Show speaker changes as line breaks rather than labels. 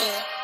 see.